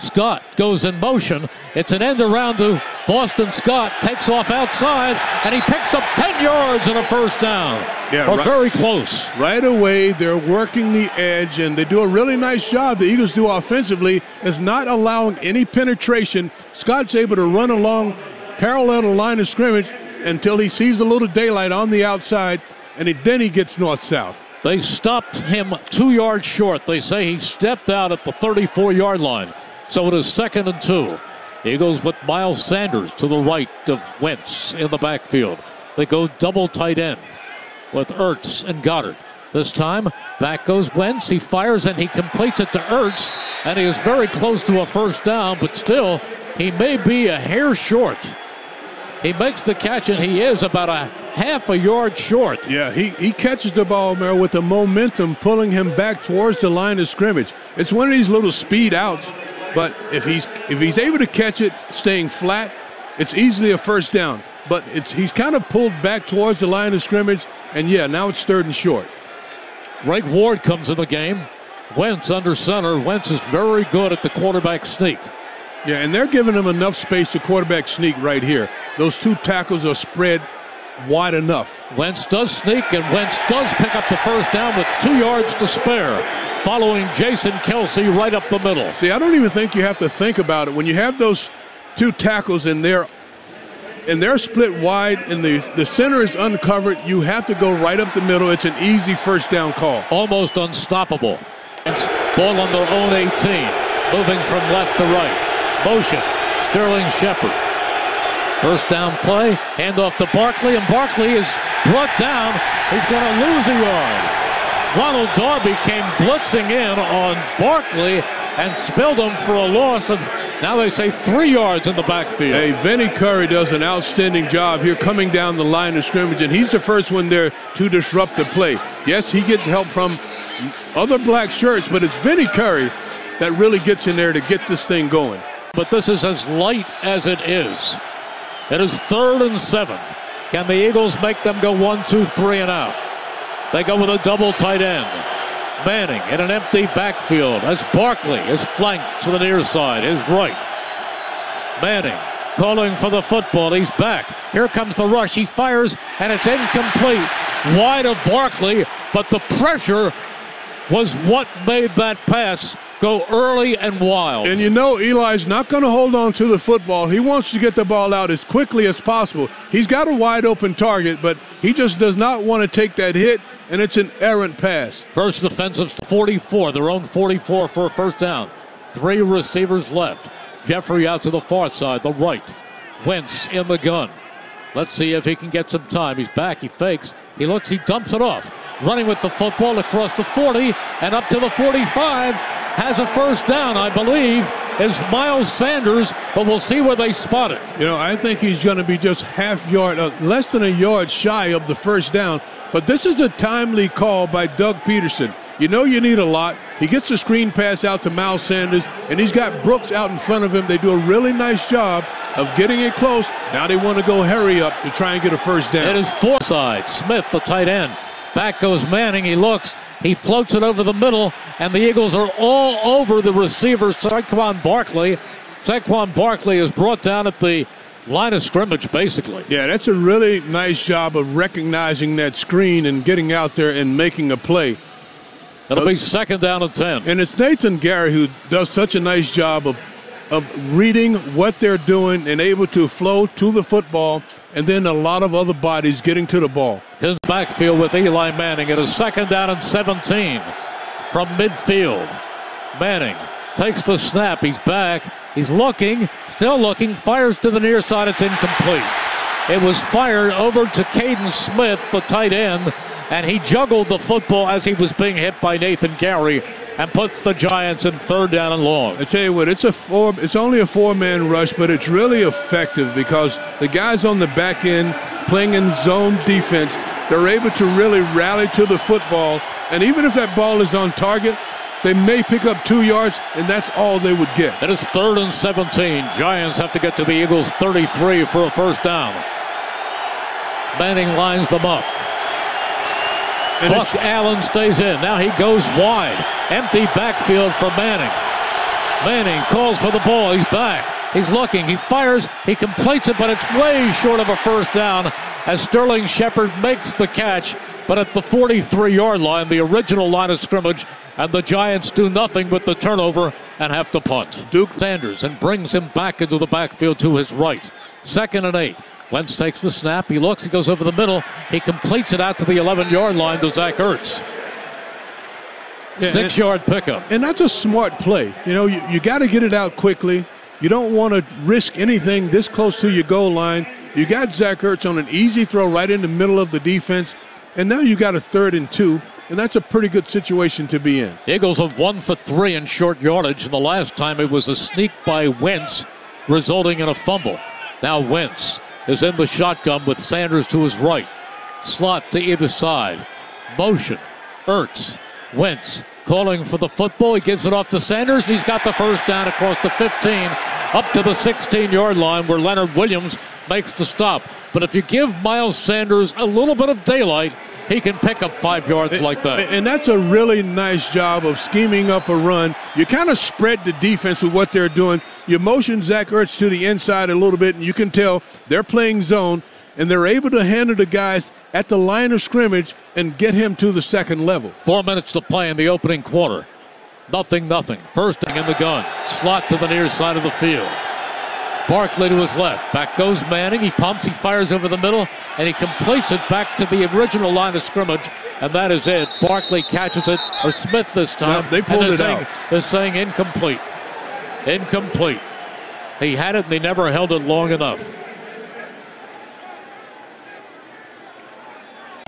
Scott goes in motion. It's an end around to Boston Scott. Takes off outside, and he picks up 10 yards and a first down. Yeah, or right- very close. Right away, they're working the edge, and they do a really nice job. The Eagles do offensively, is not allowing any penetration. Scott's able to run along parallel to the line of scrimmage until he sees a little daylight on the outside, and he, then he gets north south. They stopped him two yards short. They say he stepped out at the 34 yard line. So it is second and two. Eagles with Miles Sanders to the right of Wentz in the backfield. They go double tight end with Ertz and Goedert. This time, back goes Wentz. He fires and he completes it to Ertz, and he is very close to a first down, but still, he may be a hair short. He makes the catch, and he is about a half a yard short. Yeah, he, he catches the ball, Merrill, with the momentum pulling him back towards the line of scrimmage. It's one of these little speed outs, but if he's if he's able to catch it staying flat, it's easily a first down. But it's he's kind of pulled back towards the line of scrimmage, and yeah, now it's third and short. Greg Ward comes in the game. Wentz under center. Wentz is very good at the quarterback sneak. Yeah, and they're giving him enough space to quarterback sneak right here. Those two tackles are spread wide enough. Wentz does sneak, and Wentz does pick up the first down with two yards to spare, following Jason Kelce right up the middle. See, I don't even think you have to think about it. When you have those two tackles and they're and they're split wide and the, the center is uncovered, you have to go right up the middle. It's an easy first down call. Almost unstoppable. Ball on their own 18, moving from left to right. Motion, Sterling Shepard. First down play, handoff to Barkley, and Barkley is brought down. He's going to lose a yard. Ronald Darby came blitzing in on Barkley and spilled him for a loss of, now they say, three yards in the backfield. Hey, Vinny Curry does an outstanding job here coming down the line of scrimmage, and he's the first one there to disrupt the play. Yes, he gets help from other black shirts, but it's Vinny Curry that really gets in there to get this thing going. But this is as light as it is. It is third and seven. Can the Eagles make them go one, two, three, and out? They go with a double tight end. Manning in an empty backfield as Barkley is flanked to the near side, his right. Manning calling for the football. He's back. Here comes the rush. He fires, and it's incomplete. Wide of Barkley, but the pressure was what made that pass go early and wild. And you know Eli's not going to hold on to the football. He wants to get the ball out as quickly as possible. He's got a wide open target, but he just does not want to take that hit, and it's an errant pass. First defensive 44, their own 44 for a first down. Three receivers left. Jeffery out to the far side, the right. Wentz in the gun. Let's see if he can get some time. He's back. He fakes. He looks. He dumps it off. Running with the football across the 40 and up to the 45. Has a first down, I believe, is Miles Sanders, but we'll see where they spot it. You know, I think he's going to be just half yard, uh, less than a yard shy of the first down. But this is a timely call by Doug Pederson. You know you need a lot. He gets a screen pass out to Miles Sanders, and he's got Brooks out in front of him. They do a really nice job of getting it close. Now they want to go hurry up to try and get a first down. It is four side. Smith, the tight end. Back goes Manning. He looks. He floats it over the middle, and the Eagles are all over the receiver, Saquon Barkley. Saquon Barkley is brought down at the line of scrimmage, basically. Yeah, that's a really nice job of recognizing that screen and getting out there and making a play. It'll be second down and 10. And it's Nathan Gerry who does such a nice job of of reading what they're doing and able to flow to the football, and then a lot of other bodies getting to the ball. His backfield with Eli Manning. It is second down and 17 from midfield. Manning takes the snap. He's back. He's looking, still looking, fires to the near side. It's incomplete. It was fired over to Kaden Smith, the tight end, and he juggled the football as he was being hit by Nathan Gerry and puts the Giants in third down and long. I tell you what, it's a four. It's only a four-man rush, but it's really effective because the guys on the back end playing in zone defense, they're able to really rally to the football, and even if that ball is on target, they may pick up two yards, and that's all they would get. It is third and 17. Giants have to get to the Eagles 33 for a first down. Manning lines them up. And Buck Allen stays in. Now he goes wide. Empty backfield for Manning. Manning calls for the ball. He's back. He's looking. He fires. He completes it, but it's way short of a first down as Sterling Shepard makes the catch. But at the 43 yard line, the original line of scrimmage, and the Giants do nothing with the turnover and have to punt. Duke Sanders and brings him back into the backfield to his right. Second and eight. Wentz takes the snap. He looks. He goes over the middle. He completes it out to the 11 yard line to Zach Ertz. Yeah, Six and- yard pickup. And that's a smart play. You know, you, you got to get it out quickly. You don't want to risk anything this close to your goal line. You got Zach Ertz on an easy throw right in the middle of the defense. And now you got a third and two. And that's a pretty good situation to be in. Eagles have one for three in short yardage, and the last time it was a sneak by Wentz, resulting in a fumble. Now Wentz is in the shotgun with Sanders to his right. Slot to either side. Motion. Ertz. Wentz calling for the football. He gives it off to Sanders, and he's got the first down across the 15 up to the 16 yard line where Leonard Williams makes the stop. But if you give Miles Sanders a little bit of daylight, he can pick up five yards like that. And that's a really nice job of scheming up a run. You kind of spread the defense with what they're doing. You motion Zach Ertz to the inside a little bit, and you can tell they're playing zone, and they're able to handle the guys at the line of scrimmage and get him to the second level. Four minutes to play in the opening quarter. Nothing, nothing. First thing in the gun. Slot to the near side of the field. Barkley to his left. Back goes Manning. He pumps, he fires over the middle, and he completes it back to the original line of scrimmage. And that is it. Barkley catches it, or Smith this time. No, they pulled and it they're saying, out. They're saying incomplete. Incomplete. He had it, and they never held it long enough.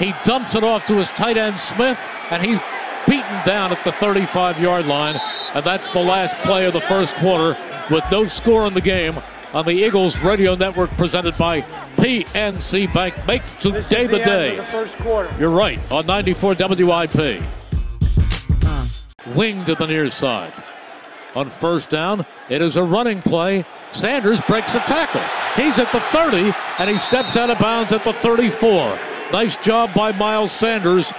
He dumps it off to his tight end Smith, and he's beaten down at the 35 yard line. And that's the last play of the first quarter with no score in the game on the Eagles radio network presented by PNC Bank. Make This today is the end day. of the first quarter. You're right, on 94 WIP. Wing to the near side. On first down, it is a running play. Sanders breaks a tackle. He's at the 30, and he steps out of bounds at the 34. Nice job by Miles Sanders.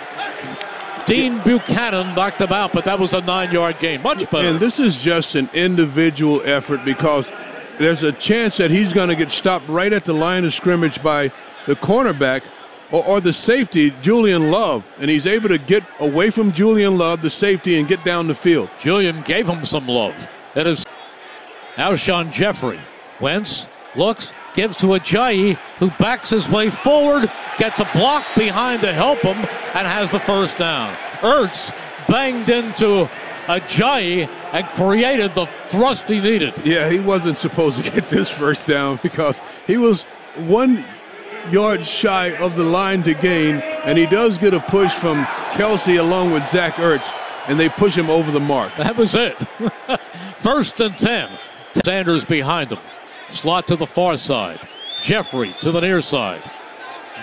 Deone Bucannon knocked him out, but that was a nine yard gain. Much better. And this is just an individual effort because there's a chance that he's going to get stopped right at the line of scrimmage by the cornerback or, or the safety, Julian Love. And he's able to get away from Julian Love, the safety, and get down the field. Julian gave him some love. It is Alshon Jeffery. Wentz looks, gives to Ajayi, who backs his way forward, gets a block behind to help him, and has the first down. Ertz banged into Ajayi and created the thrust he needed. Yeah, he wasn't supposed to get this first down because he was one yard shy of the line to gain, and he does get a push from Kelce along with Zach Ertz, and they push him over the mark. That was it. First and 10. Sanders behind him. Slot to the far side. Jeffery to the near side.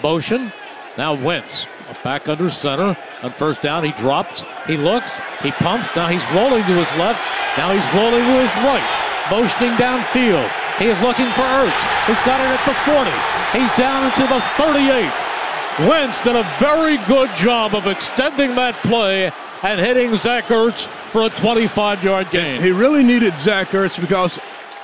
Motion. Now Wentz. Back under center. On first down, he drops. He looks. He pumps. Now he's rolling to his left. Now he's rolling to his right. Motioning downfield. He is looking for Ertz. He's got it at the 40. He's down into the 38. Wentz did a very good job of extending that play and hitting Zach Ertz for a 25 yard gain. He really needed Zach Ertz because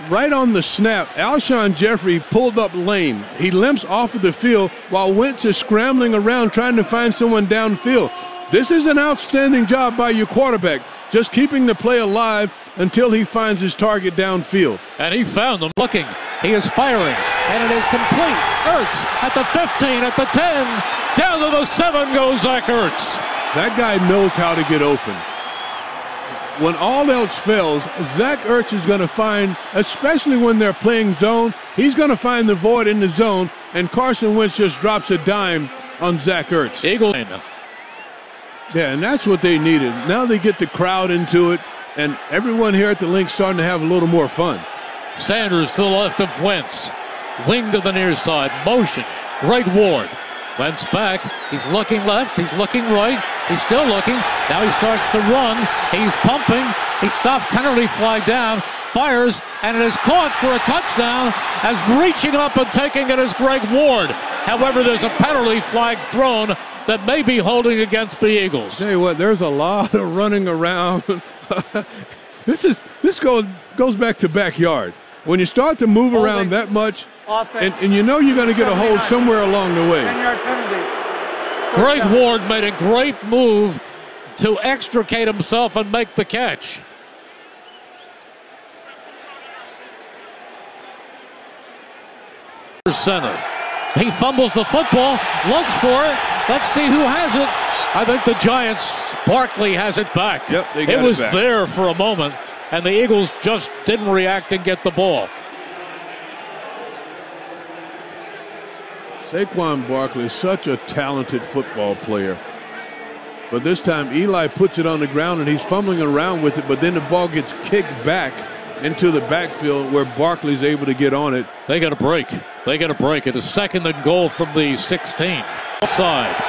right on the snap, Alshon Jeffery pulled up lame. He limps off of the field while Wentz is scrambling around trying to find someone downfield. This is an outstanding job by your quarterback, just keeping the play alive until he finds his target downfield. And he found them looking. He is firing. And it is complete. Ertz at the 15, at the 10. Down to the 7 goes Zach Ertz. That guy knows how to get open. When all else fails, Zach Ertz is going to find, especially when they're playing zone, he's going to find the void in the zone, and Carson Wentz just drops a dime on Zach Ertz. Eagle. Yeah, and that's what they needed. Now they get the crowd into it, and everyone here at the Linc starting to have a little more fun. Sanders to the left of Wentz. Wing to the near side. Motion. Right Ward. Wentz back. He's looking left. He's looking right. He's still looking. Now he starts to run. He's pumping. He stopped. Penalty flag down. Fires. And it is caught for a touchdown as reaching up and taking it is Greg Ward. However, there's a penalty flag thrown that may be holding against the Eagles. Tell you what, there's a lot of running around. This is this goes goes back to backyard. When you start to move around that much, and, and you know you're going to get a hold somewhere along the way. Greg Ward made a great move to extricate himself and make the catch. Center. He fumbles the football, looks for it. Let's see who has it. I think the Giants, Barkley has it back. Yep, they got it was it back. there for a moment, and the Eagles just didn't react and get the ball. Saquon Barkley is such a talented football player. But this time Eli puts it on the ground and he's fumbling around with it, but then the ball gets kicked back into the backfield where Barkley's able to get on it. They got a break. They got a break. It is second and goal from the 16. Side.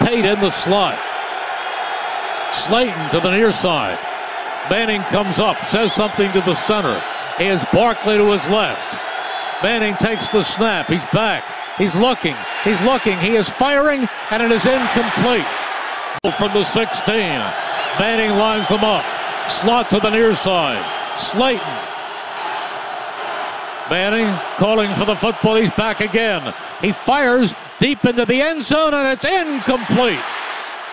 Tate in the slot. Slayton to the near side. Manning comes up, says something to the center. He has Barkley to his left. Manning takes the snap. He's back. He's looking. He's looking. He is firing, and it is incomplete. From the 16. Manning lines them up. Slot to the near side. Slayton. Manning calling for the football. He's back again. He fires deep into the end zone, and it's incomplete.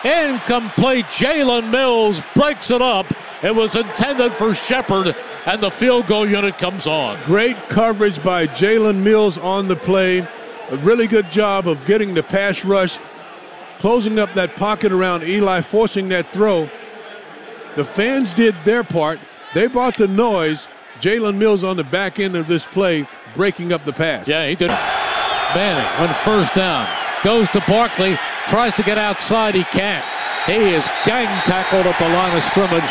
Incomplete. Jalen Mills breaks it up. It was intended for Shepard, and the field goal unit comes on. Great coverage by Jalen Mills on the play. A really good job of getting the pass rush, closing up that pocket around Eli, forcing that throw. The fans did their part. They brought the noise. Jalen Mills on the back end of this play, breaking up the pass. Yeah, he did. Manning, when first down, goes to Barkley, tries to get outside. He can't. He is gang tackled at the line of scrimmage,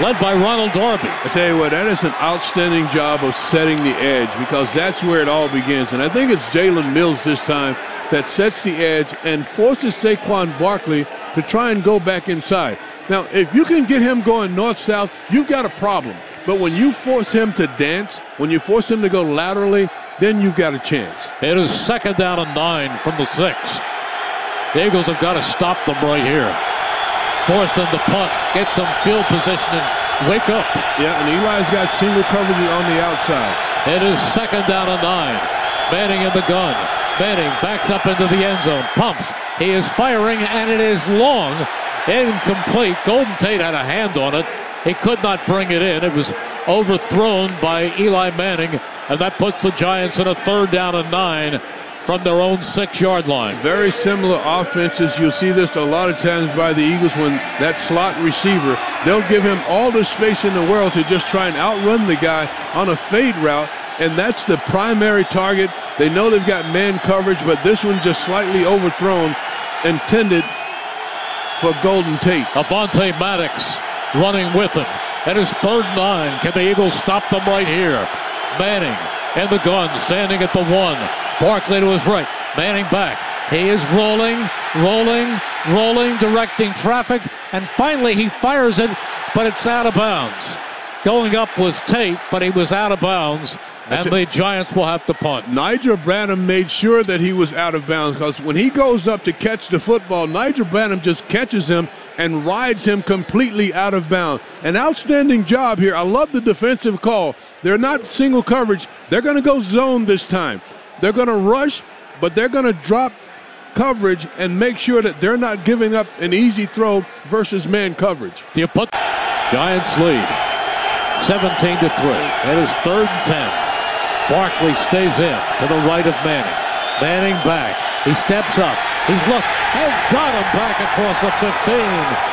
led by Ronald Darby. I tell you what, that is an outstanding job of setting the edge because that's where it all begins. And I think it's Jalen Mills this time that sets the edge and forces Saquon Barkley to try and go back inside. Now, if you can get him going north-south, you've got a problem. But when you force him to dance, when you force him to go laterally, then you've got a chance. It is second down and nine from the six. The Eagles have got to stop them right here. Force them to punt, get some field position, and wake up. Yeah, and Eli's got single coverage on the outside. It is second down and nine. Manning in the gun. Manning backs up into the end zone, pumps. He is firing, and it is long, incomplete. Golden Tate had a hand on it. He could not bring it in. It was overthrown by Eli Manning, and that puts the Giants in a third down and nine from their own six-yard line. Very similar offenses. You'll see this a lot of times by the Eagles when that slot receiver, they'll give him all the space in the world to just try and outrun the guy on a fade route, and that's the primary target. They know they've got man coverage, but this one just slightly overthrown, intended for Golden Tate. Avonte Maddox running with him. And his third and nine. Can the Eagles stop them right here? Manning in the gun, standing at the one. Barkley to his right. Manning back. He is rolling, rolling, rolling, directing traffic, and finally he fires it, but it's out of bounds. Going up was Tate, but he was out of bounds, That's and it. the Giants will have to punt. Nigel Bradham made sure that he was out of bounds because when he goes up to catch the football, Nigel Bradham just catches him and rides him completely out of bounds. An outstanding job here. I love the defensive call. They're not single coverage. They're going to go zone this time. They're going to rush, but they're going to drop coverage and make sure that they're not giving up an easy throw versus man coverage. Do you put Giants lead 17 to 3. It is third and 10. Barkley stays in to the right of Manning. Manning back. He steps up. He's look has got him back across the 15.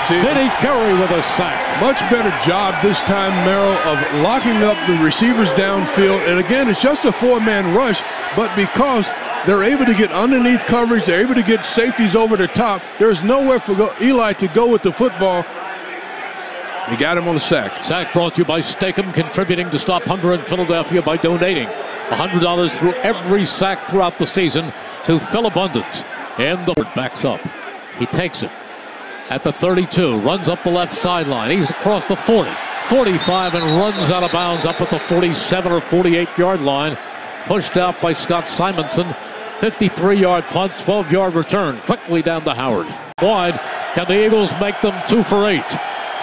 See- Vinny Curry with a sack. Much better job this time, Merrill, of locking up the receivers downfield. And again, it's just a four-man rush, but because they're able to get underneath coverage, they're able to get safeties over the top. There's nowhere for go- Eli to go with the football. He got him on the sack. Sack brought to you by Steak-umm, contributing to stop hunger in Philadelphia by donating $100 through every sack throughout the season to Philabundance. And the backs up. He takes it at the 32, runs up the left sideline. He's across the 40, 45, and runs out of bounds up at the 47 or 48 yard line. Pushed out by Scott Simonson. 53 yard punt, 12 yard return. Quickly down to Howard. Wide. Can the Eagles make them two for eight?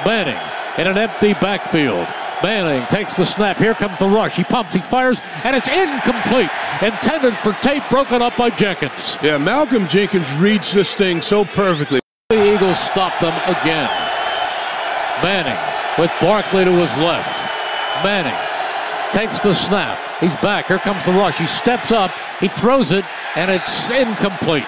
Manning in an empty backfield. Manning takes the snap. Here comes the rush. He pumps, he fires, and it's incomplete. Intended for Tate, broken up by Jenkins. Yeah, Malcolm Jenkins reads this thing so perfectly. The Eagles stop them again. Manning with Barkley to his left. Manning takes the snap. He's back. Here comes the rush. He steps up. He throws it, and it's incomplete.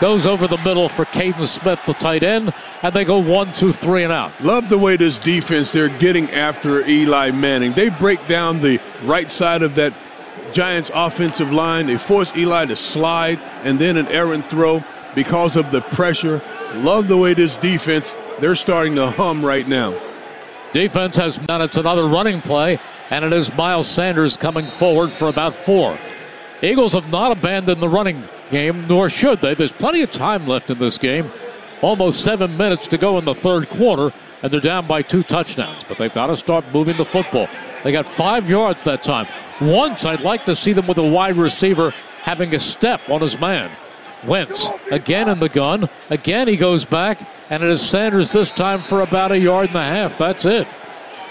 Goes over the middle for Kaden Smith, the tight end, and they go one, two, three, and out. Love the way this defense, they're getting after Eli Manning. They break down the right side of that Giants offensive line. They force Eli to slide and then an errant throw because of the pressure. Love the way this defense, they're starting to hum right now. Defense has done it's another running play, and it is Miles Sanders coming forward for about four. Eagles have not abandoned the running game, nor should they. There's plenty of time left in this game. Almost seven minutes to go in the third quarter, and they're down by two touchdowns. But they've got to start moving the football. They got five yards that time. Once, I'd like to see them with a wide receiver having a step on his man. Wentz again in the gun. Again, he goes back, and it is Sanders this time for about a yard and a half. That's it.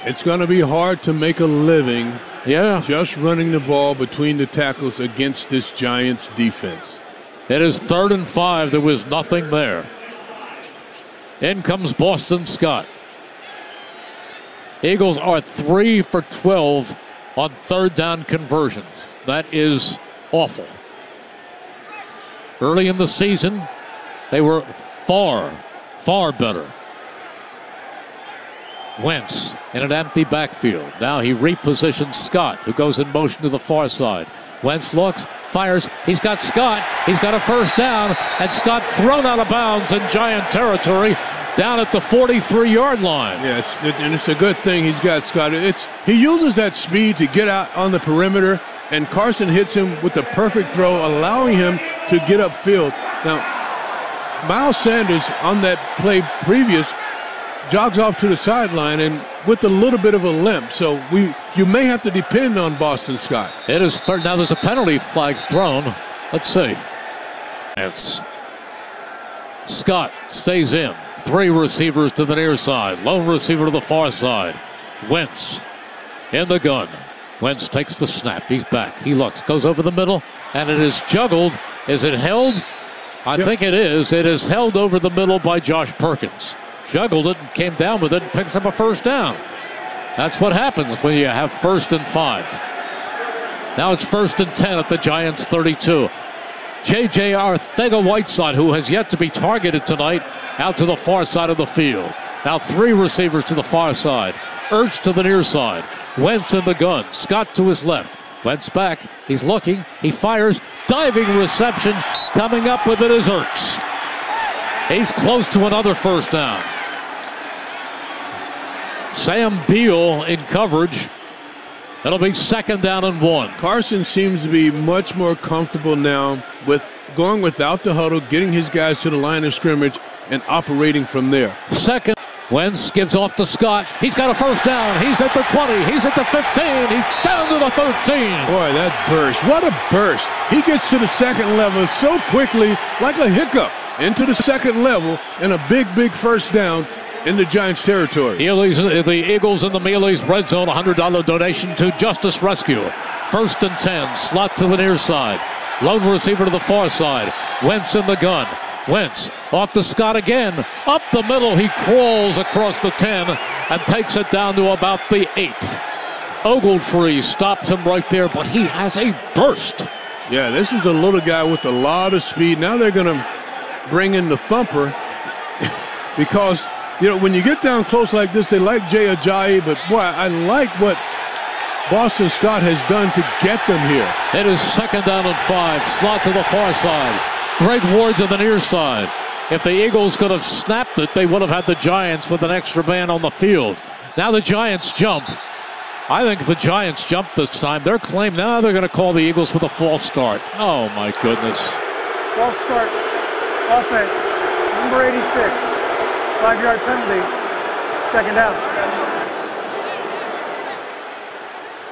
It's going to be hard to make a living Yeah. just running the ball between the tackles against this Giants defense. It is third and five. There was nothing there. In comes Boston Scott. Eagles are three for 12 on third down conversions. That is awful. Early in the season, they were far, far better. Wentz in an empty backfield. Now he repositions Scott, who goes in motion to the far side. Wentz looks, fires. He's got Scott. He's got a first down, and Scott thrown out of bounds in Giant territory down at the 43 yard line. Yeah, it's, it, and it's a good thing he's got Scott. It's he uses that speed to get out on the perimeter, and Carson hits him with the perfect throw, allowing him to get upfield. Now, Miles Sanders on that play previous jogs off to the sideline and with a little bit of a limp. So we you may have to depend on Boston Scott. It is third. Now there's a penalty flag thrown. Let's see. It's Scott stays in. Three receivers to the near side. Lone receiver to the far side. Wentz in the gun. Wentz takes the snap. He's back. He looks, goes over the middle, and it is juggled. Is it held? I Yep. think it is. It is held over the middle by Josh Perkins. Juggled it and came down with it and picks up a first down. That's what happens when you have first and five. Now it's first and 10 at the Giants 32. J.J. Arcega Whiteside, who has yet to be targeted tonight, out to the far side of the field. Now three receivers to the far side. Ertz to the near side. Wentz in the gun. Scott to his left. Wentz back. He's looking. He fires. Diving reception. Coming up with it is Ertz. He's close to another first down. Sam Beal in coverage. That'll be second down and one. Carson seems to be much more comfortable now with going without the huddle, getting his guys to the line of scrimmage, and operating from there. Second. Wentz gives off to Scott. He's got a first down. He's at the 20. He's at the 15. He's down to the 13. Boy, that burst. What a burst. He gets to the second level so quickly, like a hiccup, into the second level, and a big, big first down in the Giants' territory. Healy's, the Eagles in the Mealy's red zone. $100 donation to Justice Rescue. First and 10. Slot to the near side. Lone receiver to the far side. Wentz in the gun. Wentz off to Scott again. Up the middle, he crawls across the 10 and takes it down to about the 8. Ogletree stops him right there, but he has a burst. Yeah, this is a little guy with a lot of speed. Now they're going to bring in the thumper because, you know, when you get down close like this, they like Jay Ajayi, but boy, I like what Boston Scott has done to get them here. It is second down and five. Slot to the far side. Greg Ward's on the near side. If the Eagles could have snapped it, they would have had the Giants with an extra man on the field. Now the Giants jump. I think the Giants jump this time. They're claiming now they're going to call the Eagles with a false start. Oh my goodness. False start. Offense. Number 86. Five yard penalty. Second down.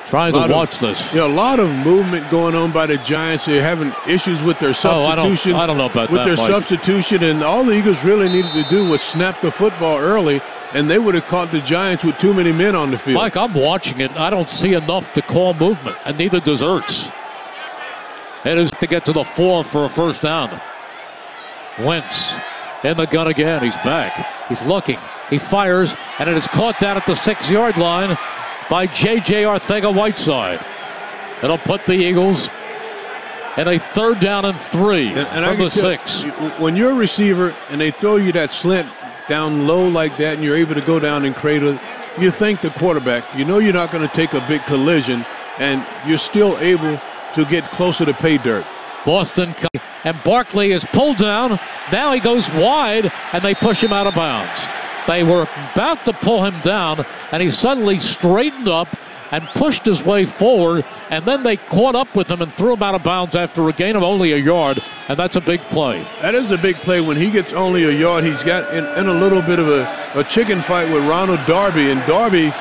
Trying Lot to of- watch this. Yeah, a lot of movement going on by the Giants. They're having issues with their Oh, I don't- substitution. I don't know about that. with that, their Mike. substitution, and all the Eagles really needed to do was snap the football early and they would have caught the Giants with too many men on the field. Mike, I'm watching it. I don't see enough to call movement, and neither does Ertz. It is to get to the four for a first down. Wentz in the gun again. He's back. He's looking. He fires, and it is caught down at the six yard line by J.J. Arcega Whiteside. It'll put the Eagles in a third down and three And, and from the six. When you're a receiver and they throw you that slant down low like that, and you're able to go down and cradle, you think the quarterback. You know you're not going to take a big collision, and you're still able to get closer to pay dirt. Boston and Barkley is pulled down. Now he goes wide, and they push him out of bounds. They were about to pull him down, and he suddenly straightened up and pushed his way forward, and then they caught up with him and threw him out of bounds after a gain of only a yard, and that's a big play. That is a big play. When he gets only a yard, he's got in, in a little bit of a, a chicken fight with Ronald Darby, and Darby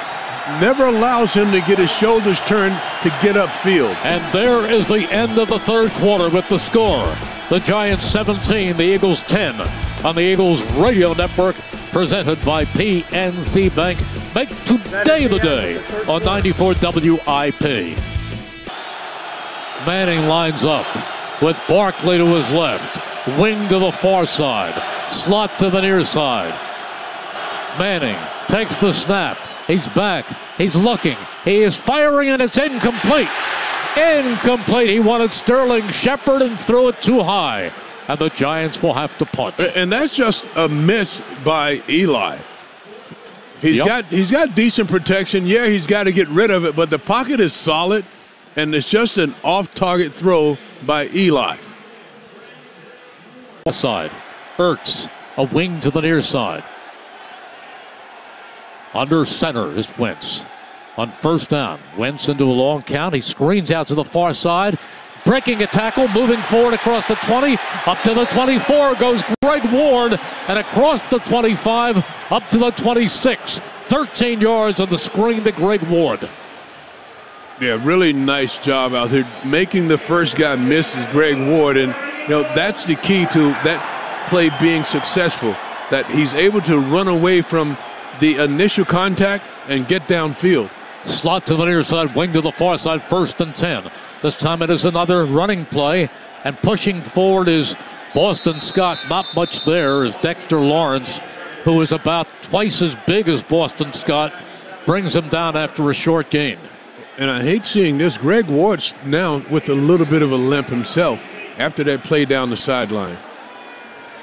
never allows him to get his shoulders turned to get upfield. And there is the end of the third quarter with the score. The Giants 17, the Eagles 10 on the Eagles Radio Network, presented by PNC Bank. Make today the day on 94 WIP. Manning lines up with Barkley to his left, wing to the far side, slot to the near side. Manning takes the snap. He's back. He's looking. He is firing, and it's incomplete. Incomplete. He wanted Sterling Shepard and threw it too high. And the Giants will have to punt. And that's just a miss by Eli. He's Yep. got he's got decent protection. Yeah, he's got to get rid of it, but the pocket is solid, and it's just an off-target throw by Eli. Side. Ertz, a wing to the near side. Under center is Wentz. On first down, Wentz into a long count. He screens out to the far side. Breaking a tackle, moving forward across the 20, up to the 24 goes Greg Ward, and across the 25, up to the 26. 13 yards on the screen to Greg Ward. Yeah, really nice job out there. Making the first guy miss is Greg Ward, and you know that's the key to that play being successful. That he's able to run away from the initial contact and get downfield. Slot to the near side, wing to the far side, first and 10. This time it is another running play, and pushing forward is Boston Scott. Not much there is Dexter Lawrence, who is about twice as big as Boston Scott, brings him down after a short gain. And I hate seeing this. Greg Ward's now with a little bit of a limp himself after that play down the sideline.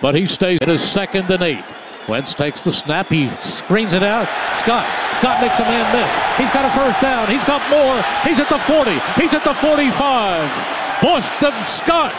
But he stays. It is second and eight. Wentz takes the snap. He screens it out. Scott. Scott makes a man miss. He's got a first down. He's got more. He's at the 40. He's at the 45. Boston Scott.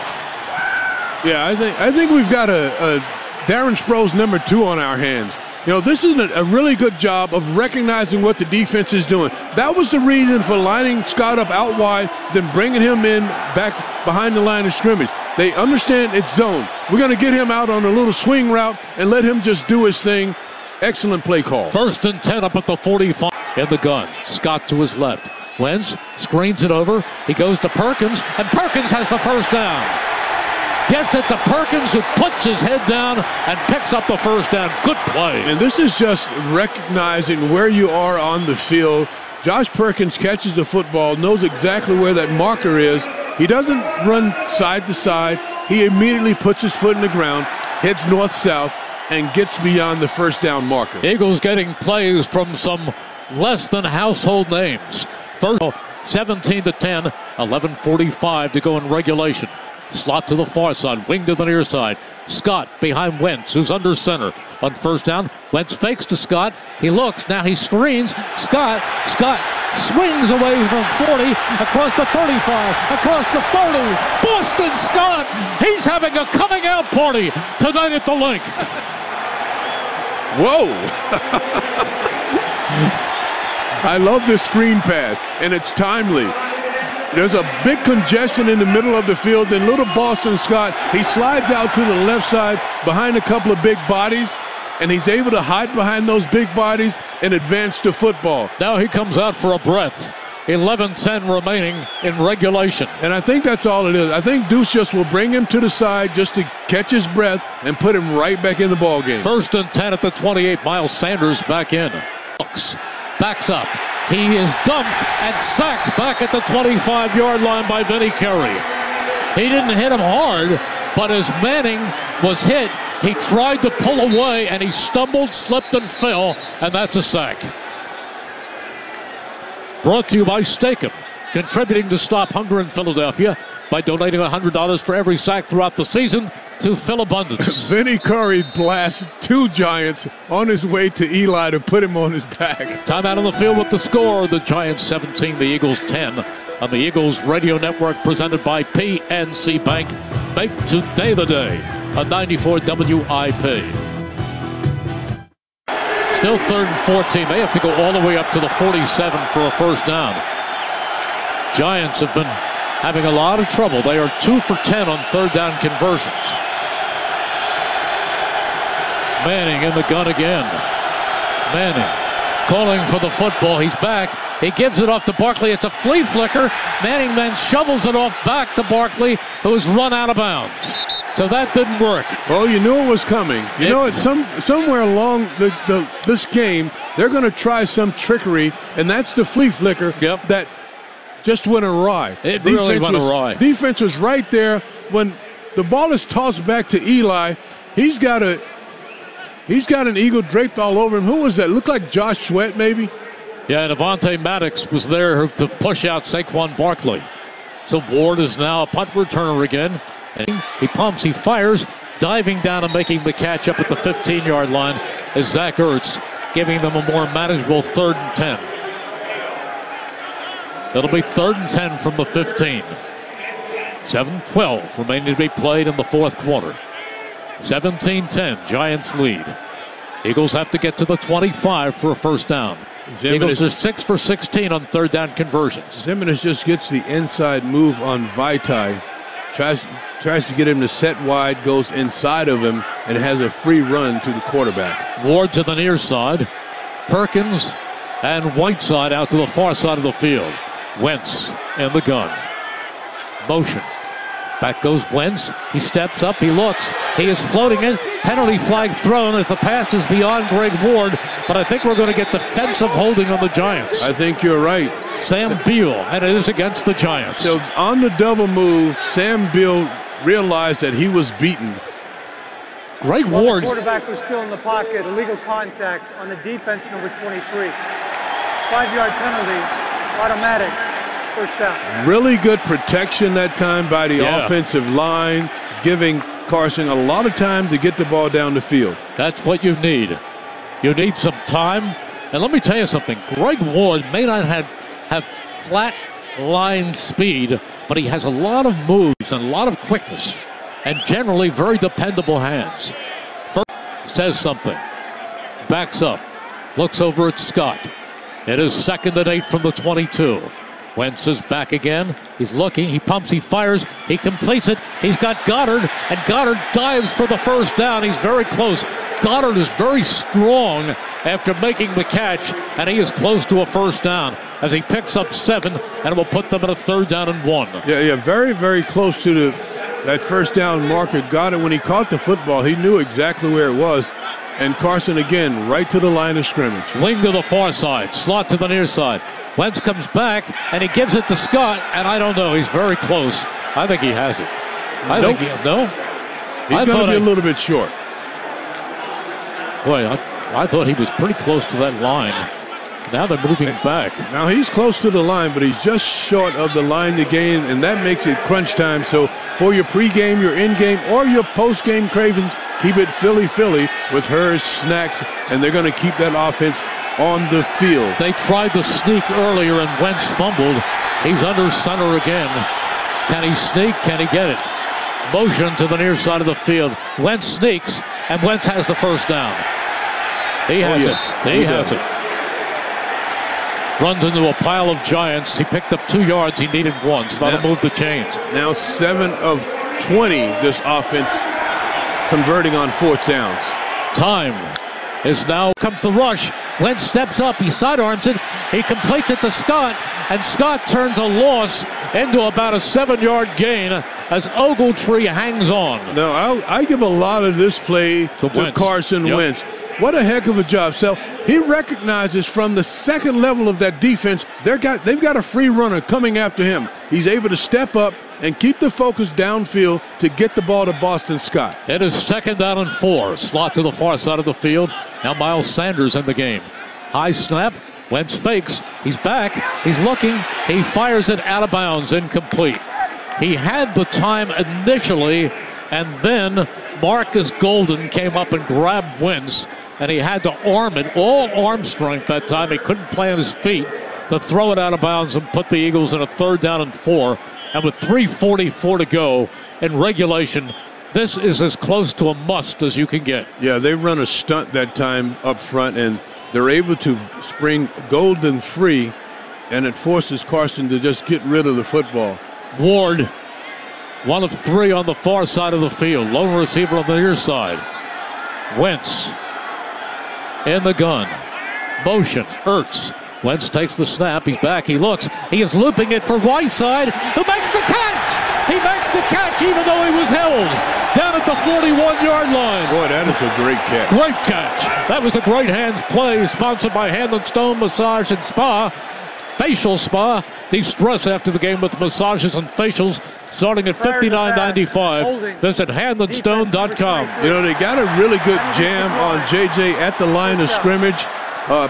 Yeah, I think I think we've got a, a Darren Sproles number two on our hands. You know, this is a, a really good job of recognizing what the defense is doing. That was the reason for lining Scott up out wide, then bringing him in back behind the line of scrimmage. They understand it's zone. We're going to get him out on a little swing route and let him just do his thing. Excellent play call. First and 10 up at the 45 in the gun. Scott to his left. Wentz screens it over. He goes to Perkins, and Perkins has the first down. Gets it to Perkins, who puts his head down and picks up the first down. Good play. And this is just recognizing where you are on the field. Josh Perkins catches the football, knows exactly where that marker is. He doesn't run side to side. He immediately puts his foot in the ground, heads north south, and gets beyond the first down marker. Eagles getting plays from some less than household names. First 17 to 10, 11:45 to go in regulation. Slot to the far side, wing to the near side. Scott behind Wentz, who's under center. On first down, Wentz fakes to Scott. He looks, now he screens. Scott, Scott swings away from 40, across the 35, across the 30. Boston Scott, he's having a coming out party tonight at the Linc. Whoa! I love this screen pass, and it's timely. There's a big congestion in the middle of the field. Then little Boston Scott, he slides out to the left side behind a couple of big bodies, and he's able to hide behind those big bodies and advance to football. Now he comes out for a breath. 11-10 remaining in regulation. And I think that's all it is. I think Deuce just will bring him to the side just to catch his breath and put him right back in the ball game. First and 10 at the 28. Miles Sanders back in. Backs up. He is dumped and sacked back at the 25-yard line by Vinny Curry. He didn't hit him hard, but as Manning was hit, he tried to pull away and he stumbled, slipped, and fell, and that's a sack. Brought to you by Steak-umm, contributing to stop hunger in Philadelphia by donating $100 for every sack throughout the season to Philabundance. Vinny Curry blasts two Giants on his way to Eli to put him on his back. Timeout on the field with the score. The Giants 17, the Eagles 10. On the Eagles Radio Network presented by PNC Bank. Make today the day. A 94 WIP. Still third and 14. They have to go all the way up to the 47 for a first down. Giants have been having a lot of trouble. They are two for 10 on third down conversions. Manning in the gun again. Manning calling for the football. He's back. He gives it off to Barkley. It's a flea flicker. Manning then shovels it off back to Barkley, who's run out of bounds. So that didn't work. Well, you knew it was coming. You It- know, it's some somewhere along the, the this game, they're going to try some trickery, and that's the flea flicker Yep. that just went awry. It really went was, awry. Defense was right there when the ball is tossed back to Eli. He's got a he's got an eagle draped all over him. Who was that? Looked like Josh Sweat, maybe. Yeah, and Avonte Maddox was there to push out Saquon Barkley. So Ward is now a punt returner again. And he pumps, he fires, diving down and making the catch up at the 15 yard line is Zach Ertz, giving them a more manageable third and 10. It'll be third and 10 from the 15. 7 12 remaining to be played in the fourth quarter. 17 10, Giants lead. Eagles have to get to the 25 for a first down. Eagles is- are 6 for 16 on third down conversions. Ximines just gets the inside move on Vaitai. Tries tries to get him to set wide, goes inside of him, and has a free run to the quarterback. Ward to the near side. Perkins and Whiteside out to the far side of the field. Wentz in the gun. Motion. Back goes Wentz. He steps up. He looks. He is floating in. Penalty flag thrown as the pass is beyond Greg Ward. But I think we're going to get defensive holding on the Giants. I think you're right. Sam Beal, and it is against the Giants. So on the double move, Sam Beal realized that he was beaten. Greg Ward. the quarterback was still in the pocket, illegal contact on the defense, number 23. Five-yard penalty, automatic, first down. Really good protection that time by the Yeah. offensive line, giving Carson a lot of time to get the ball down the field. That's what you need. You need some time. And let me tell you something. Greg Ward may not have, have flat line speed, but he has a lot of moves and a lot of quickness and generally very dependable hands. First says something. Backs up. Looks over at Scott. It is second and eight from the 22. Wentz is back again. He's looking. He pumps. He fires. He completes it. He's got Goedert, and Goedert dives for the first down. He's very close. Goedert is very strong after making the catch, and he is close to a first down as he picks up seven, and will put them at a third down and one. Yeah, yeah, very, very close to the that first down marker. It when he caught the football. He knew exactly where it was. And Carson again, right to the line of scrimmage. Wing to the far side, slot to the near side. Wentz comes back and he gives it to Scott, and I don't know. He's very close. I think he has it. I Nope. think he has no. He's going to be I- a little bit short. Boy, I, I thought he was pretty close to that line. Now they're moving back. Now he's close to the line, but he's just short of the line to gain, and that makes it crunch time. So for your pregame, your in-game, or your post-game cravings, keep it Philly Philly with her snacks, and they're going to keep that offense on the field. They tried to sneak earlier and Wentz fumbled. He's under center again. Can he sneak? Can he get it? Motion to the near side of the field. Wentz sneaks, and Wentz has the first down. He oh, has yes, it. He, he has does. it. Runs into a pile of Giants. He picked up two yards. He needed one. So that'll Now- move the chains. Now seven of 20, this offense converting on fourth downs. Time is now comes the rush. Wentz steps up. He sidearms it. He completes it to Scott. and Scott turns a loss into about a seven yard gain as Ogletree hangs on. No, I, I give a lot of this play to, to Carson yep. Wentz. What a heck of a job. So he recognizes from the second level of that defense, they're got, they've got a free runner coming after him. He's able to step up and keep the focus downfield to get the ball to Boston Scott. It is second down and four. Slot to the far side of the field. Now Miles Sanders in the game. High snap. Wentz fakes. He's back. He's looking. He fires it out of bounds. Incomplete. He had the time initially, and then Markus Golden came up and grabbed Wentz, and he had to arm it, all arm strength that time. He couldn't plant his feet to throw it out of bounds and put the Eagles in a third down and four. And with 3.44 to go in regulation, this is as close to a must as you can get. Yeah, they run a stunt that time up front, and they're able to spring Golden free, and it forces Carson to just get rid of the football. Ward, one of three on the far side of the field. Lone receiver on the near side. Wentz in the gun. Motion. Ertz. Wentz takes the snap. He's back. He looks. He is looping it for Whiteside, who makes the catch. He makes the catch even though he was held down at the 41 yard line. Boy, that is a great catch. Great catch. That was a great hands play sponsored by Hand and Stone Massage and Spa facial spa. De-stress after the game with massages and facials starting at $59.95. Visit handandstone.com. You know, they got a really good jam on JJ at the line of scrimmage. Uh,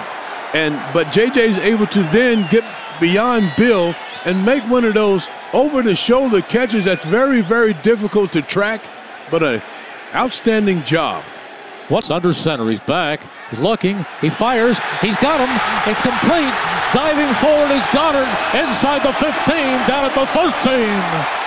and But JJ's able to then get beyond Bill and make one of those over-the-shoulder catches that's very, very difficult to track, but an outstanding job. Wentz under center? He's back. He's looking. He fires. He's got him. It's complete. Diving forward is Goedert inside the 15, down at the 13.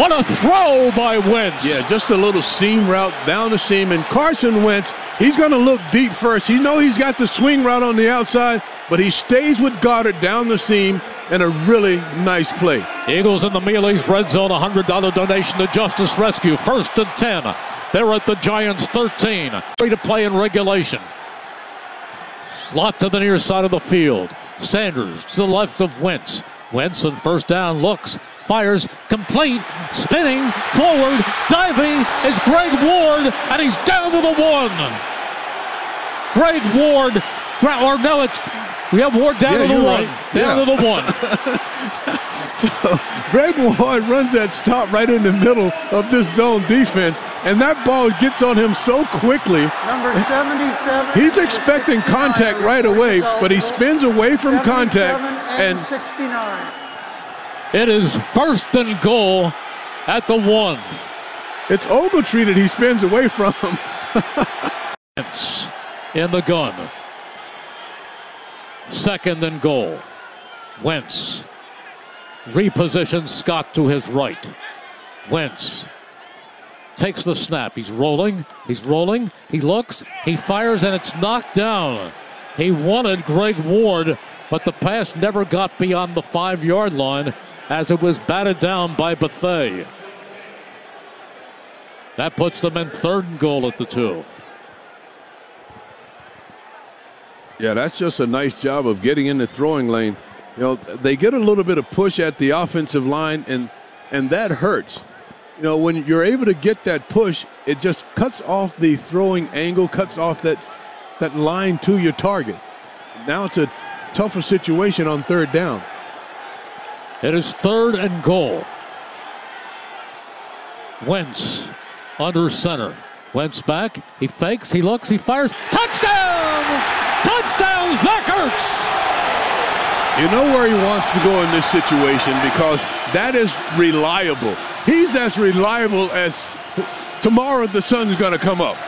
What a throw by Wentz. Yeah, just a little seam route down the seam. And Carson Wentz, he's going to look deep first. He know he's got the swing route on the outside, but he stays with Goedert down the seam and a really nice play. Eagles in the Miele's red zone, $100 donation to Justice Rescue. First and 10. They're at the Giants 13. Free to play in regulation. Slot to the near side of the field. Sanders to the left of Wentz. Wentz on first down looks, fires, complete, spinning, forward, diving is Greg Ward, and he's down to the one. Greg Ward, or no, it's we have Ward down yeah, to the one. Right. Down yeah. to the one. so Greg Ward runs that stop right in the middle of this zone defense, and that ball gets on him so quickly. Number 77. He's expecting contact right away, but he spins away from contact and, and 69. It is first and goal at the one. It's Ogletree that he spins away from. in the gun. Second and goal. Wentz repositions Scott to his right. Wentz takes the snap. He's rolling. He's rolling. He looks. He fires, and it's knocked down. He wanted Greg Ward, but the pass never got beyond the five yard line as it was batted down by Bethea. That puts them in third and goal at the two. Yeah, that's just a nice job of getting in the throwing lane. You know, they get a little bit of push at the offensive line, and and that hurts. You know, when you're able to get that push, it just cuts off the throwing angle, cuts off that that line to your target. Now it's a tougher situation on third down. It is third and goal. Wentz under center. Wentz back. He fakes. He looks. He fires. Touchdown! Touchdown, Zach Ertz. You know where he wants to go in this situation because that is reliable. He's as reliable as tomorrow the sun's going to come up.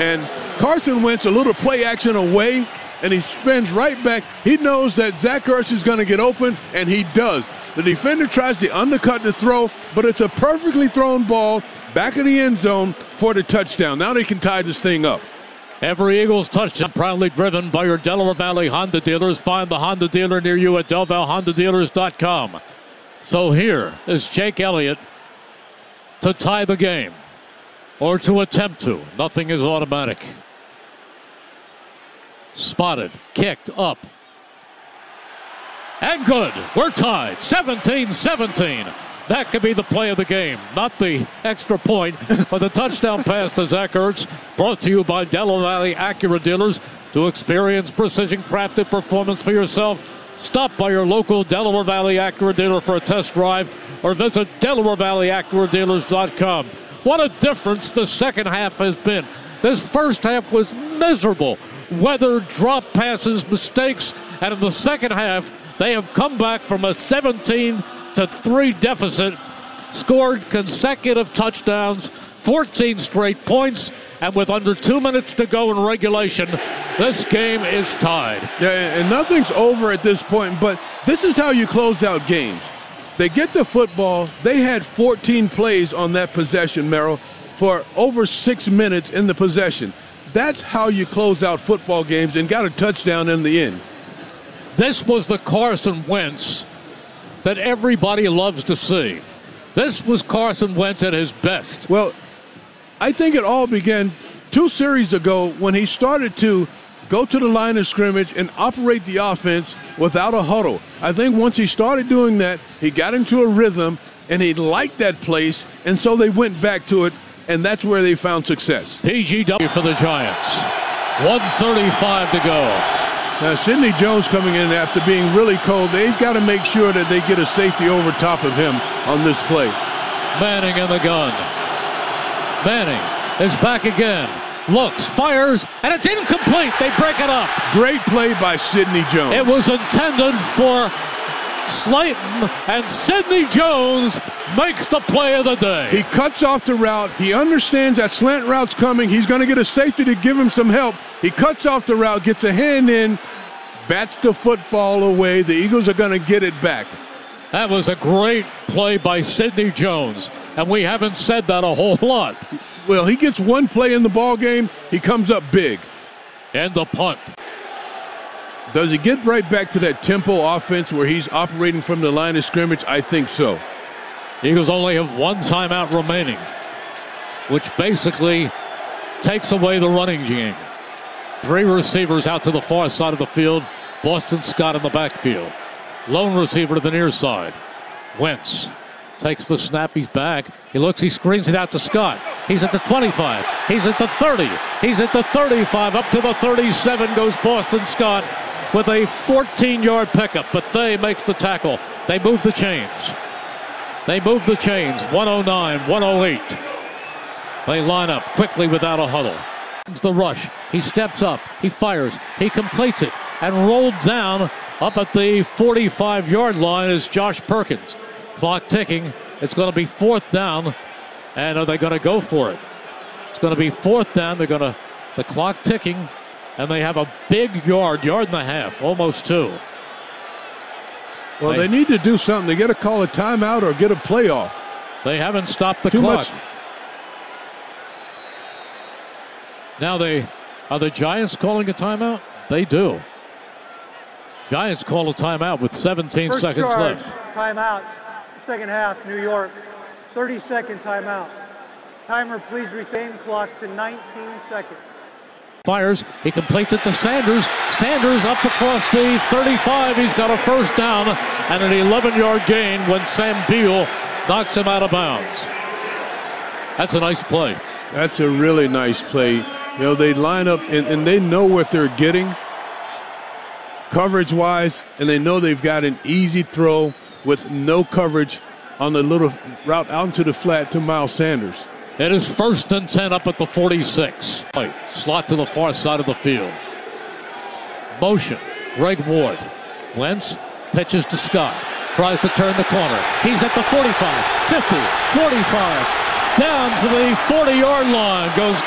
And Carson Wentz a little play action away, and he spins right back. He knows that Zach Ertz is going to get open, and he does. The defender tries to undercut the throw, but it's a perfectly thrown ball back of the end zone for the touchdown. Now they can tie this thing up. Every Eagles touchdown proudly driven by your Delaware Valley Honda dealers. Find the Honda dealer near you at DelValHondaDealers.com. So here is Jake Elliott to tie the game or to attempt to. Nothing is automatic. Spotted, kicked up. And good. We're tied. 17 17. That could be the play of the game, not the extra point, but the touchdown pass to Zach Ertz, brought to you by Delaware Valley Acura dealers. To experience precision crafted performance for yourself, stop by your local Delaware Valley Acura dealer for a test drive or visit DelawareValleyAcuraDealers.com. What a difference the second half has been. This first half was miserable. Weather, drop passes, mistakes, and in the second half, they have come back from a 17 to 3 deficit, scored consecutive touchdowns, 14 straight points, and with under two minutes to go in regulation, this game is tied. Yeah, and nothing's over at this point, but this is how you close out games. They get the football. They had 14 plays on that possession, Merrill, for over six minutes in the possession. That's how you close out football games and got a touchdown in the end. This was the Carson Wentz that everybody loves to see. This was Carson Wentz at his best. Well, I think it all began two series ago when he started to go to the line of scrimmage and operate the offense without a huddle. I think once he started doing that, he got into a rhythm and he liked that place, and so they went back to it, and that's where they found success. PGW for the Giants. 135 to go. Now, Sidney Jones coming in after being really cold, they've got to make sure that they get a safety over top of him on this play. Manning in the gun. Manning is back again. Looks, fires, and it's incomplete. They break it up. Great play by Sidney Jones. It was intended for Slayton, and Sidney Jones makes the play of the day. He cuts off the route. He understands that slant route's coming. He's going to get a safety to give him some help. He cuts off the route, gets a hand in, bats the football away. The Eagles are going to get it back. That was a great play by Sidney Jones, and we haven't said that a whole lot. Well, he gets one play in the ball game. He comes up big. And the punt. Does he get right back to that tempo offense where he's operating from the line of scrimmage? I think so. Eagles only have one timeout remaining, which basically takes away the running game. Three receivers out to the far side of the field. Boston Scott in the backfield. Lone receiver to the near side. Wentz takes the snap. He's back. He looks. He screens it out to Scott. He's at the 25. He's at the 30. He's at the 35. Up to the 37 goes Boston Scott with a 14-yard pickup. Bethea makes the tackle. They move the chains. They move the chains. 109, 108. They line up quickly without a huddle. The rush. He steps up. He fires. He completes it and rolled down up at the 45 yard line is Josh Perkins. Clock ticking. It's going to be fourth down. And are they going to go for it? It's going to be fourth down. They're going to, the clock ticking, and they have a big yard, yard and a half, almost two. Well, they, they need to do something. They got to call a timeout or get a playoff. They haven't stopped the Too clock. Much. Now they are the Giants calling a timeout? They do. Giants call a timeout with 17 First seconds charge, left. Timeout. Second half, New York. 30 second timeout. Timer, please reset clock to 19 seconds. Fires. He completes it to Sanders. Sanders up across the 35. He's got a first down and an 11 yard gain when Sam Beal knocks him out of bounds. That's a nice play. That's a really nice play. You know, they line up and, and they know what they're getting coverage wise, and they know they've got an easy throw with no coverage on the little route out into the flat to Miles Sanders. It is first and 10 up at the 46. Right, slot to the far side of the field. Motion. Greg Ward. Wentz pitches to Scott. Tries to turn the corner. He's at the 45, 50, 45. Down to the 40 yard line goes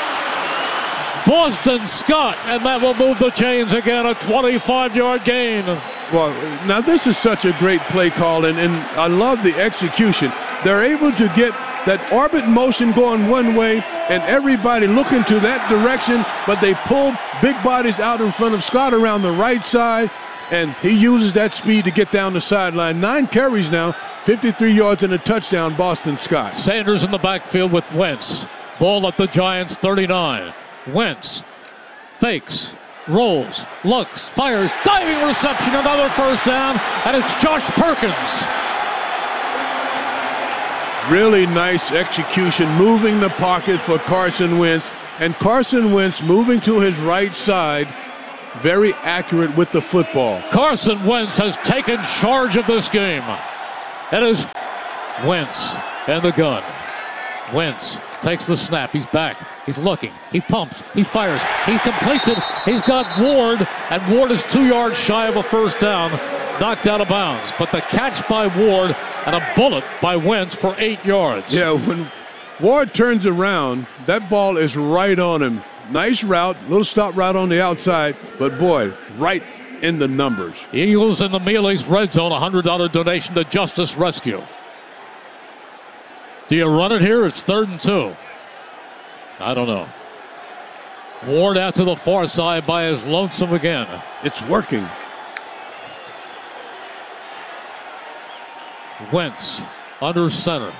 Boston Scott, and that will move the chains again. A 25 yard gain. Well, now this is such a great play call, and, and I love the execution. They're able to get that orbit motion going one way and everybody looking to that direction, but they pull big bodies out in front of Scott around the right side, and he uses that speed to get down the sideline. Nine carries now, 53 yards and a touchdown, Boston Scott. Sanders in the backfield with Wentz. Ball at the Giants 39. Wentz fakes, rolls, looks, fires, diving reception, another first down, and it's Josh Perkins. Really nice execution, moving the pocket for Carson Wentz. And Carson Wentz moving to his right side, very accurate with the football. Carson Wentz has taken charge of this game. It is Wentz and the gun. Wentz takes the snap. He's back. He's looking. He pumps. He fires. He completes it. He's got Ward, and Ward is two yards shy of a first down, knocked out of bounds. But the catch by Ward and a bullet by Wentz for eight yards. Yeah, when Ward turns around, that ball is right on him. Nice route, little stop route on the outside, but boy, right in the numbers. Eagles in the Miele's red zone, a $100 donation to Justice Rescue. Do you run it here? It's third and two. I don't know. Ward out to the far side by his lonesome again. It's working. Wentz under center.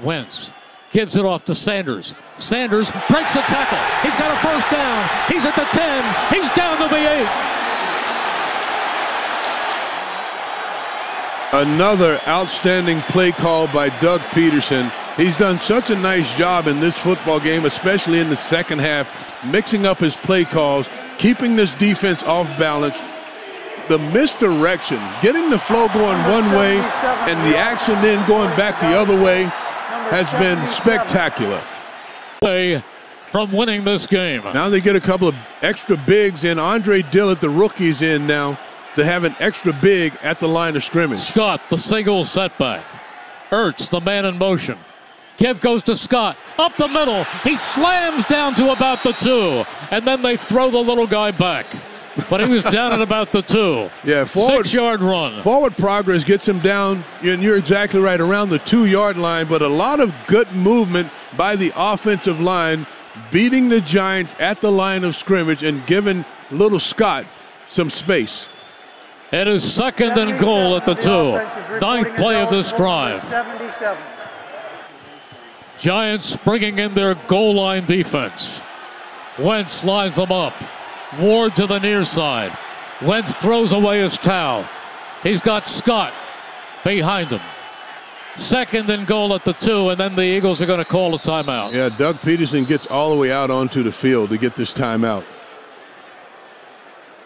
Wentz gives it off to Sanders. Sanders breaks a tackle. He's got a first down. He's at the 10. He's down to the 8. Another outstanding play call by Doug Pederson. He's done such a nice job in this football game, especially in the second half, mixing up his play calls, keeping this defense off balance. The misdirection, getting the flow going one way and the action then going back the other way has been spectacular. From winning this game. Now they get a couple of extra bigs and Andre Dillard, the rookie's in now to have an extra big at the line of scrimmage. Scott, the single setback. Ertz, the man in motion. Kev goes to Scott. Up the middle. He slams down to about the two. And then they throw the little guy back. But he was down at about the two. Yeah, forward, Six yard run. Forward progress gets him down, and you're exactly right, around the two yard line. But a lot of good movement by the offensive line, beating the Giants at the line of scrimmage and giving little Scott some space. It is second and goal at the two. Ninth play of this drive. 77. Giants bringing in their goal line defense. Wentz lines them up. Ward to the near side. Wentz throws away his towel. He's got Scott behind him. Second and goal at the two, and then the Eagles are going to call a timeout. Yeah, Doug Pederson gets all the way out onto the field to get this timeout.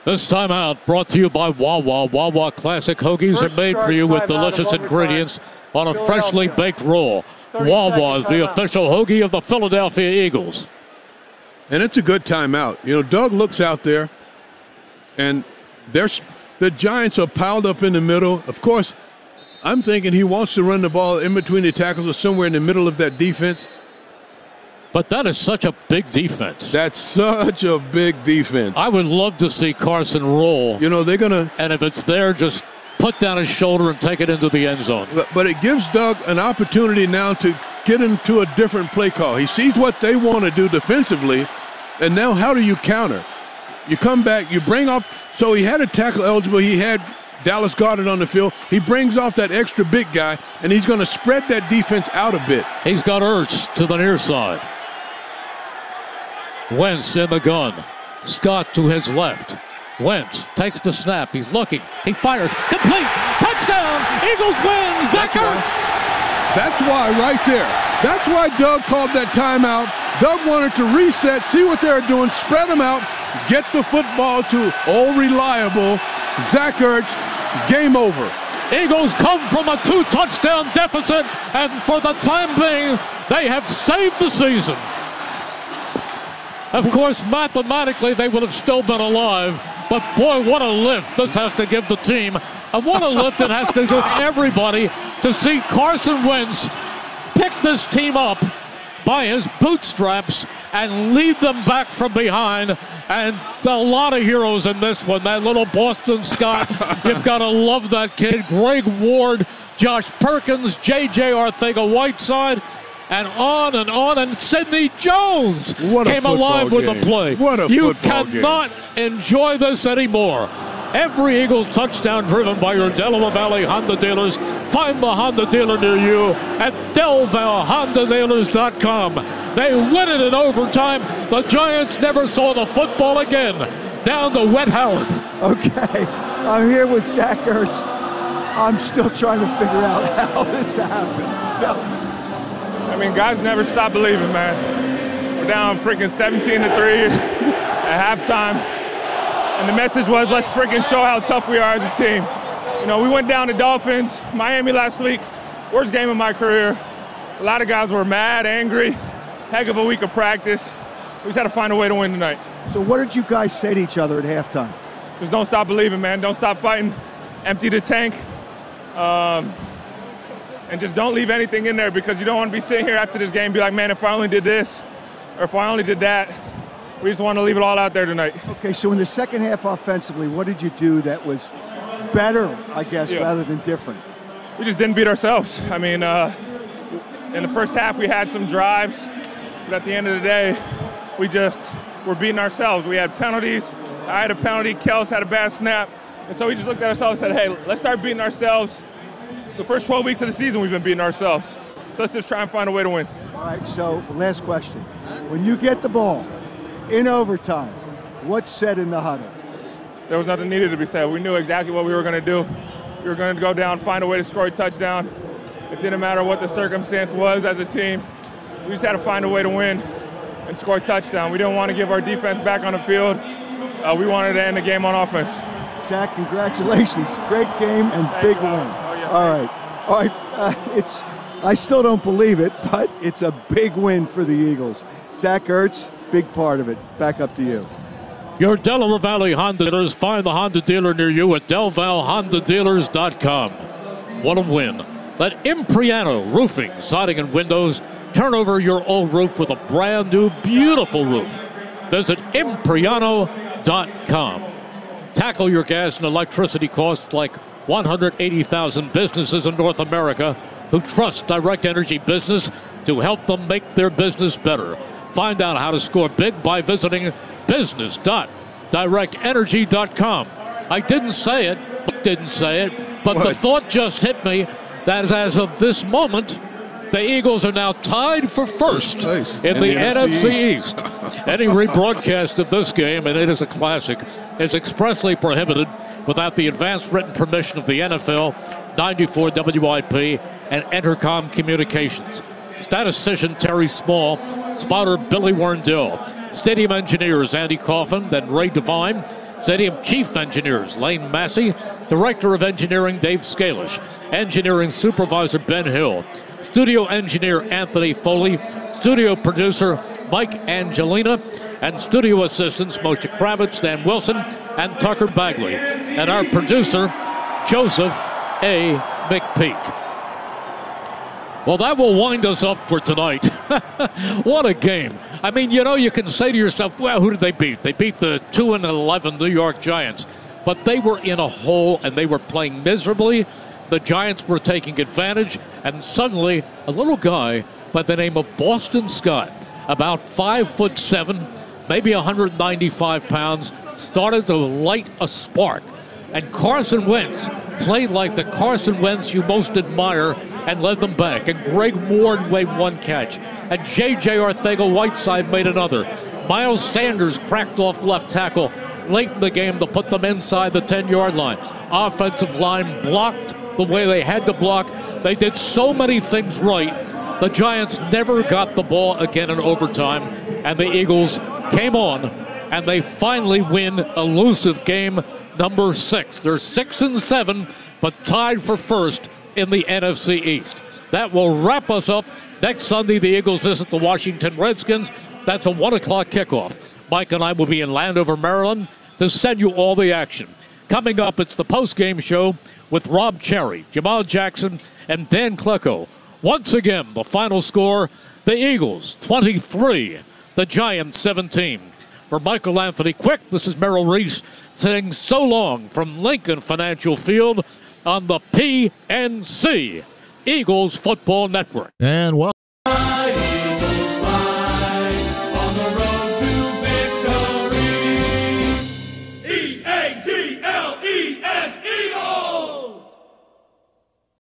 This timeout brought to you by Wawa. Wawa Classic Hoagies First are made for you with delicious ingredients on a freshly baked roll. Wawa is the official hoagie of the Philadelphia Eagles. And it's a good timeout. You know, Doug looks out there, and there's the Giants are piled up in the middle. Of course, I'm thinking he wants to run the ball in between the tackles or somewhere in the middle of that defense. But that is such a big defense. That's such a big defense. I would love to see Carson roll. You know, they're going to. And if it's there, just put down his shoulder and take it into the end zone. But, but it gives Doug an opportunity now to get into a different play call. He sees what they want to do defensively, and now how do you counter? You come back, you bring up. So he had a tackle eligible. He had Dallas Goedert on the field. He brings off that extra big guy, and he's going to spread that defense out a bit. He's got Ertz to the near side. Wentz in the gun. Scott to his left. Wentz takes the snap. He's looking. He fires. Complete. Touchdown. Eagles win. Zach Ertz. That's why, right there. That's why Doug called that timeout. Doug wanted to reset, see what they're doing, spread them out, get the football to old reliable Zach Ertz. Game over. Eagles come from a two touchdown deficit, and for the time being, they have saved the season. Of course, mathematically, they would have still been alive, but boy, what a lift this has to give the team. And what a lift it has to give everybody to see Carson Wentz pick this team up by his bootstraps and lead them back from behind. And a lot of heroes in this one. That little Boston Scott, you've got to love that kid. Greg Ward, Josh Perkins, J.J. Arcega-Whiteside, and on and on. And Sidney Jones came alive with a play. What a you cannot enjoy this anymore. Every Eagles touchdown driven by your Delaware Valley Honda dealers. Find the Honda dealer near you at DelvalHondaDealers.com. They win it in overtime. The Giants never saw the football again. Down to Wet Howard. Okay, I'm here with Zach Ertz. I'm still trying to figure out how this happened. Tell me. I mean, guys never stop believing, man. We're down freaking 17 to 3 at halftime. And the message was let's freaking show how tough we are as a team. You know, we went down to Dolphins, Miami last week, worst game of my career. A lot of guys were mad, angry, heck of a week of practice. We just had to find a way to win tonight. So, what did you guys say to each other at halftime? Just don't stop believing, man. Don't stop fighting. Empty the tank. Um, and just don't leave anything in there because you don't want to be sitting here after this game and be like, man, if I only did this or if I only did that. We just want to leave it all out there tonight. Okay, so in the second half offensively, what did you do that was better, I guess, yeah. rather than different? We just didn't beat ourselves. I mean, uh, in the first half, we had some drives, but at the end of the day, we just were beating ourselves. We had penalties. I had a penalty. Kels had a bad snap. And so we just looked at ourselves and said, hey, let's start beating ourselves. The first 12 weeks of the season, we've been beating ourselves. So let's just try and find a way to win. All right, so last question. When you get the ball in overtime, what's said in the huddle? There was nothing needed to be said. We knew exactly what we were going to do. We were going to go down, find a way to score a touchdown. It didn't matter what the circumstance was as a team. We just had to find a way to win and score a touchdown. We didn't want to give our defense back on the field. Uh, we wanted to end the game on offense. Zach, congratulations. Great game and Thank big win. Oh, yeah. All right. All right. Uh, it's I still don't believe it, but it's a big win for the Eagles. Zach Ertz, big part of it. Back up to you. Your Delaware Valley Honda dealers. Find the Honda dealer near you at DelValHondaDealers.com. What a win. Let Impriano Roofing, Siding, and Windows turn over your old roof with a brand new, beautiful roof. Visit Impriano.com. Tackle your gas and electricity costs like 180,000 businesses in North America who trust Direct Energy Business to help them make their business better. Find out how to score big by visiting business.directenergy.com. I didn't say it, didn't say it, but what? the thought just hit me that as of this moment, the Eagles are now tied for first in, in, the, the NFC East. East. Any rebroadcast of this game, and it is a classic, is expressly prohibited without the advance written permission of the NFL, 94 WIP, and Entercom Communications. Statistician Terry Small, spotter Billy Warndell, stadium engineers Andy Coffin, then Ray Devine, stadium chief engineers Lane Massey, director of engineering Dave Scalish, engineering supervisor Ben Hill, studio engineer Anthony Foley, studio producer Mike Angelina, and studio assistants Moshe Kravitz, Dan Wilson, and Tucker Bagley, and our producer Joseph A. McPeak. Well, that will wind us up for tonight. what a game! I mean, you know, you can say to yourself, "Well, who did they beat? They beat the two and eleven New York Giants." But they were in a hole and they were playing miserably. The Giants were taking advantage, and suddenly, a little guy by the name of Boston Scott, about five foot seven, maybe 195 pounds, started to light a spark. And Carson Wentz played like the Carson Wentz you most admire and led them back. And Greg Ward made one catch. And J.J. Arcega-Whiteside made another. Miles Sanders cracked off left tackle late in the game to put them inside the 10 yard line. Offensive line blocked the way they had to block. They did so many things right. The Giants never got the ball again in overtime, and the Eagles came on and they finally win elusive game number six. They're six and seven, but tied for first in the NFC East. That will wrap us up. Next Sunday, the Eagles visit the Washington Redskins. That's a 1 o'clock kickoff. Mike and I will be in Landover, Maryland to send you all the action. Coming up, it's the post-game show with Rob Cherry, Jamaal Jackson, and Dan Klecko. Once again, the final score, the Eagles 23, the Giants 17. For Michael Anthony Quick, this is Merrill Reese saying so long from Lincoln Financial Field on the PNC Eagles Football Network. And welcome.